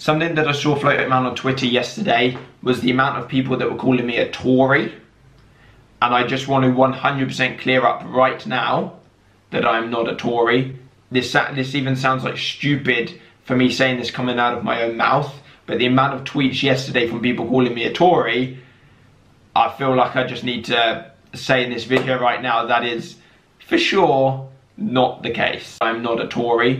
Something that I saw floating around on Twitter yesterday was the amount of people that were calling me a Tory. And I just want to 100% clear up right now that I'm not a Tory. This, this even sounds like stupid for me saying this coming out of my own mouth, but the amount of tweets yesterday from people calling me a Tory, I feel like I just need to say in this video right now that is for sure not the case. I'm not a Tory.